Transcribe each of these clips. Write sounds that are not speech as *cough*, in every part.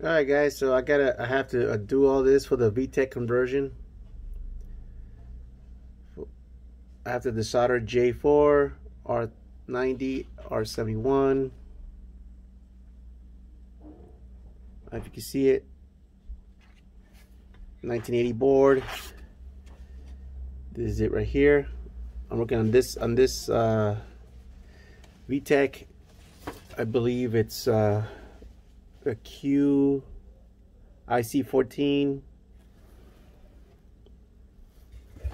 All right, guys. So I gotta, I have to uh, do all this for the VTEC conversion. I have to desolder J4, R90, R71. If you can see it, 1980 board. This is it right here. I'm working on this on this uh, VTEC. I believe it's. Uh, a Q IC14.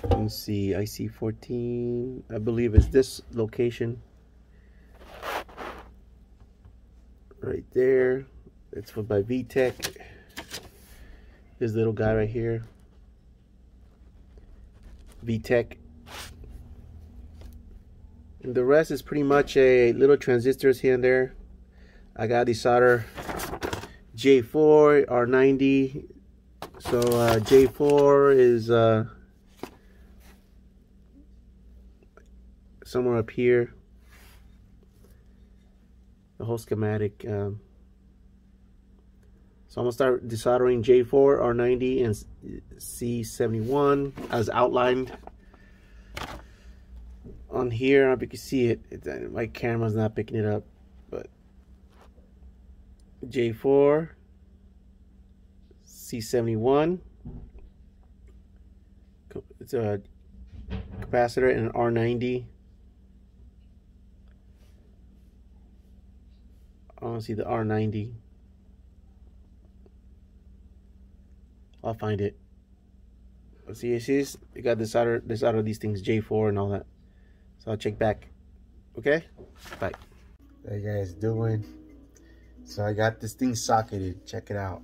Let me see, IC14. I believe it's this location. Right there. It's for by VTEC. This little guy right here. VTEC. And the rest is pretty much a little transistors here and there. I got the solder J4 R90 so uh, J4 is uh, somewhere up here. The whole schematic um, so I'm gonna start desoldering J4 R90 and C71 as outlined. On here if you can see it, my camera's not picking it up J4, C71. It's a capacitor and an R90. I want to see the R90. I'll find it. See, see this? You got this out of this out of these things, J4 and all that. So I'll check back. Okay? Bye. How you guys doing? So I got this thing socketed. Check it out.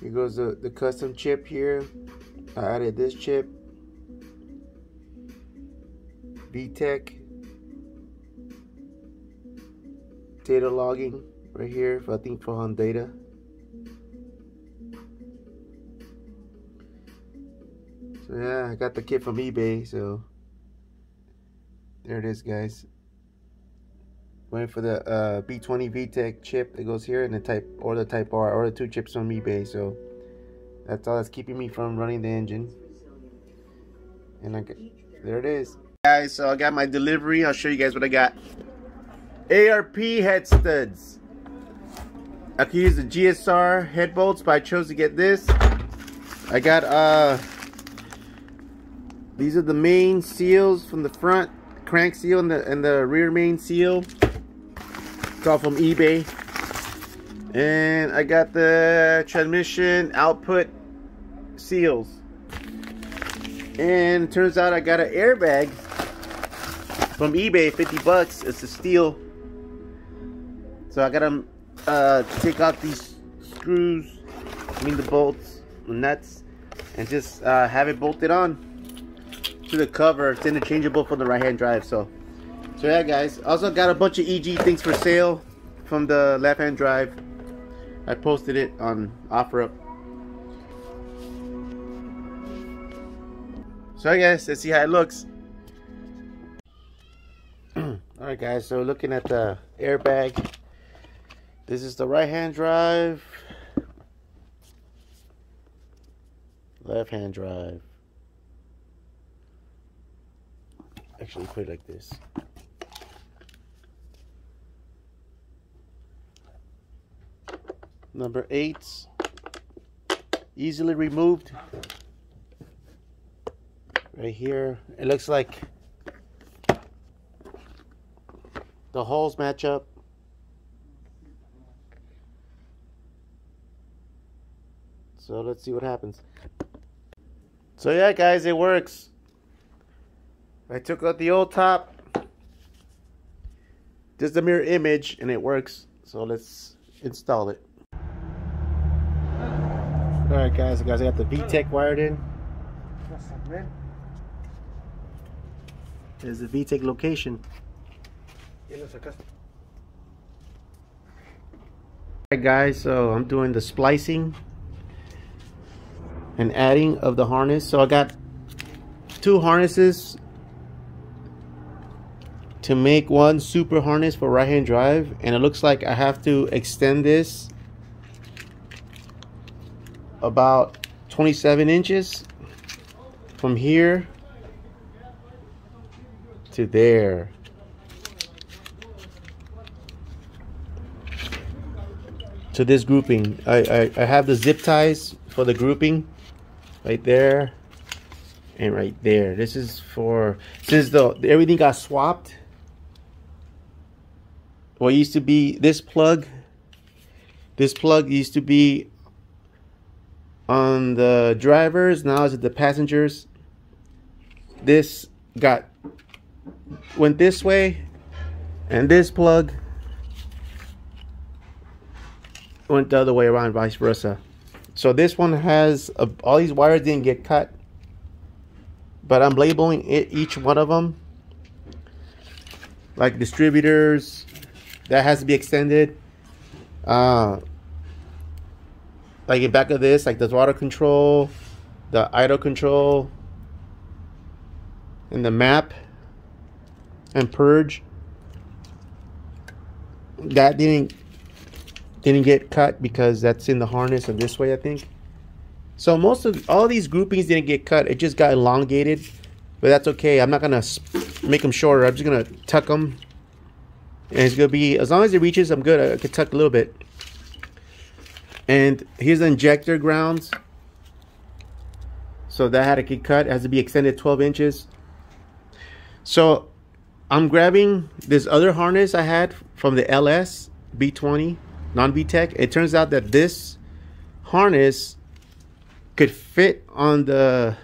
Here goes the, the custom chip here. I added this chip. VTEC. Data logging right here, for, I think for on data. So yeah, I got the kit from eBay, so there it is, guys. Waiting for the uh, B20 VTEC chip that goes here, and the type or the Type R, or the two chips from eBay. So that's all that's keeping me from running the engine. And I got, there it is, guys. So I got my delivery. I'll show you guys what I got. ARP head studs. I could use the GSR head bolts, but I chose to get this. I got uh these are the main seals from the front crank seal and the and the rear main seal. It's all from eBay. And I got the transmission output seals. And turns out I got an airbag from eBay, 50 bucks. It's a steel. So I gotta uh, take out these screws, I mean the bolts, the nuts, and just uh, have it bolted on to the cover. It's interchangeable for the right hand drive. So, so yeah, guys. Also got a bunch of EG things for sale from the left hand drive. I posted it on OfferUp. So I guess let's see how it looks. *clears throat* Alright guys, so looking at the airbag. This is the right hand drive. Left hand drive. Actually put it like this. Number eight, easily removed. Right here, it looks like the holes match up. So let's see what happens. So yeah, guys, it works. I took out the old top. Just a mirror image and it works. So let's install it. Alright guys, guys, I got the VTEC wired in. There's the VTEC location. Alright guys, so I'm doing the splicing and adding of the harness. So I got two harnesses to make one super harness for right hand drive and it looks like I have to extend this about 27 inches from here to there. To this grouping. I, I, I have the zip ties for the grouping right there and right there. This is for since the everything got swapped what used to be this plug this plug used to be on the drivers now it's the passengers? This got went this way and this plug went the other way around vice versa. So this one has a, all these wires didn't get cut but I'm labeling it, each one of them like distributors that has to be extended. Uh, like in back of this, like the throttle control, the idle control, and the map and purge. That didn't didn't get cut because that's in the harness of this way, I think. So most of all these groupings didn't get cut. It just got elongated, but that's okay. I'm not gonna make them shorter. I'm just gonna tuck them and it's gonna be as long as it reaches I'm good. I could tuck a little bit. And here's the injector grounds. So that had to get cut. It has to be extended 12 inches. So I'm grabbing this other harness I had from the LS B20 non-VTEC it turns out that this harness could fit on the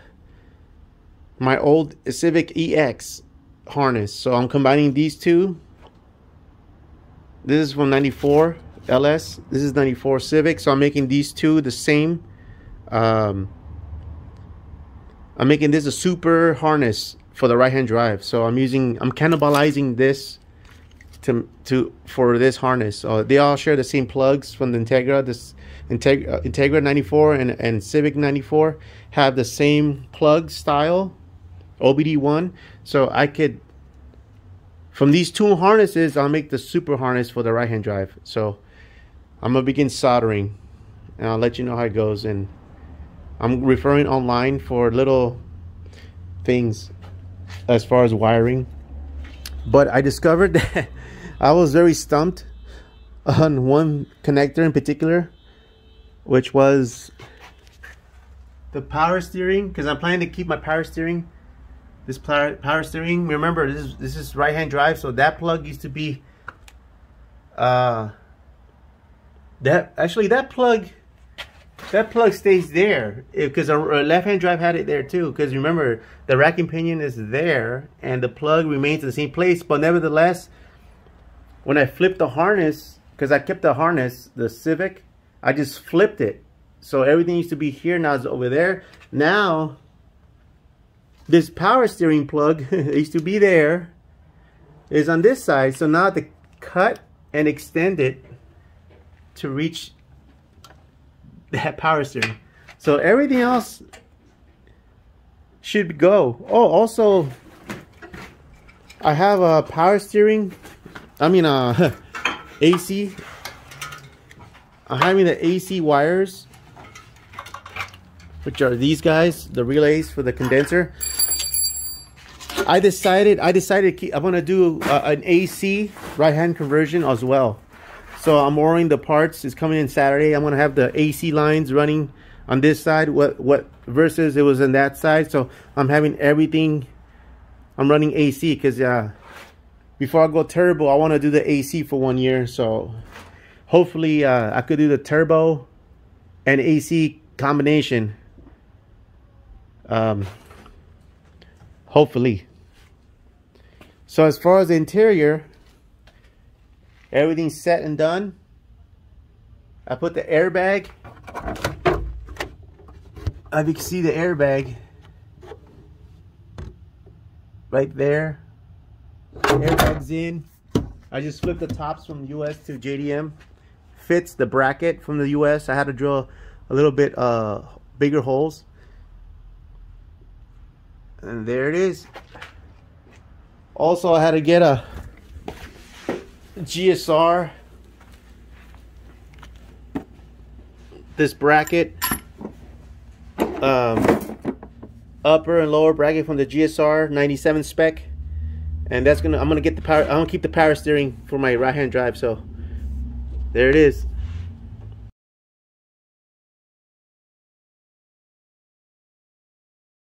my old Civic EX harness. So I'm combining these two this is from 94 LS. This is 94 Civic. So I'm making these two the same. Um, I'm making this a super harness for the right hand drive. So I'm using, I'm cannibalizing this to, to for this harness. Uh, they all share the same plugs from the Integra. This uh, Integra 94 and, and Civic 94 have the same plug style, OBD1. So I could from these two harnesses, I'll make the super harness for the right hand drive. So I'm gonna begin soldering and I'll let you know how it goes. And I'm referring online for little things as far as wiring. But I discovered *laughs* that I was very stumped on one connector in particular, which was the power steering, because I'm planning to keep my power steering this power, power steering. Remember this is this is right hand drive so that plug used to be uh that actually that plug that plug stays there because a, a left hand drive had it there too because remember the rack and pinion is there and the plug remains in the same place but nevertheless when I flipped the harness because I kept the harness the Civic I just flipped it. So everything used to be here now it's over there. Now this power steering plug *laughs* used to be there is on this side so now to cut and extend it to reach that power steering. So everything else should go. Oh also I have a power steering I mean uh *laughs* AC I'm having the AC wires which are these guys the relays for the condenser I decided I decided keep, I'm gonna do uh, an AC right hand conversion as well. So I'm ordering the parts. It's coming in Saturday. I'm gonna have the AC lines running on this side. What what versus it was on that side. So I'm having everything. I'm running AC because uh, before I go turbo, I want to do the AC for one year. So hopefully uh, I could do the turbo and AC combination. Um, hopefully. So as far as the interior, everything's set and done. I put the airbag. As you can see the airbag right there. Airbag's in. I just flipped the tops from US to JDM. Fits the bracket from the US. I had to drill a little bit uh, bigger holes. And there it is. Also, I had to get a GSR. This bracket. Um, upper and lower bracket from the GSR 97 spec. And that's gonna, I'm gonna get the power, I'm gonna keep the power steering for my right hand drive. So there it is.